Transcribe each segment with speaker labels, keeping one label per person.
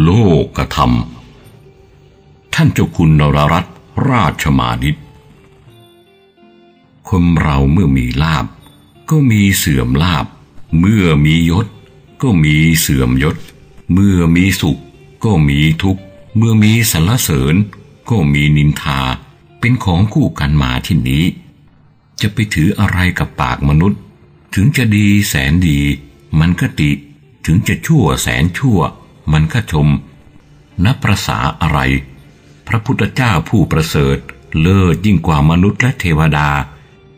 Speaker 1: โลกธรรม ท่านเจ้าคุณนรรัตราชมานิตคนเราเมื่อมีลาบ ก็มีเสื่อมลาบ เมื่อมียศ ก็มีเสื่อมยศ เมื่อมีสุข ก็มีทุกข์ เมื่อมีสรรเสริญ ก็มีนินทา เป็นของคู่กันมาที่นี้ จะไปถืออะไรกับปากมนุษย์ ถึงจะดีแสนดี มันก็ติ ถึงจะชั่วแสนชั่ว มันก็ชมนับประษาอะไร พระพุทธเจ้าผู้ประเสริฐ เลิศยิ่งกว่ามนุษย์และเทวดา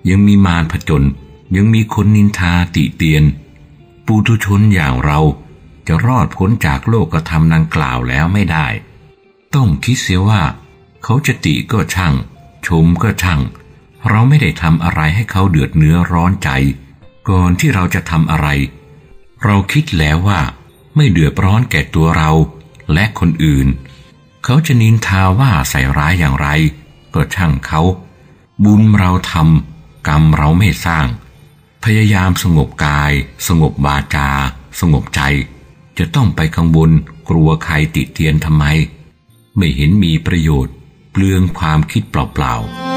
Speaker 1: ยังมีมารผจญยังมีคนนินทาติเตียนปุถุชนอย่างเราจะรอดพ้นจากโลกธรรมดังกล่าวแล้วไม่ได้ ต้องคิดเสียว่า เขาจะติก็ช่าง ชมก็ช่าง เราไม่ได้ทำอะไรให้เขาเดือดเนื้อร้อนใจ ก่อนที่เราจะทำอะไร เราคิดแล้วว่า ไม่เดือดร้อนแก่ตัวเราและคนอื่น เขาจะนินทาว่าใส่ร้ายอย่างไร ก็ช่างเขา บุญเราทำกรรมเราไม่สร้าง พยายามสงบกาย สงบบาจา สงบใจ จะต้องไปข้างบนกลัวใครติเตียนทำไม ไม่เห็นมีประโยชน์ เปลืองความคิดเปล่าๆ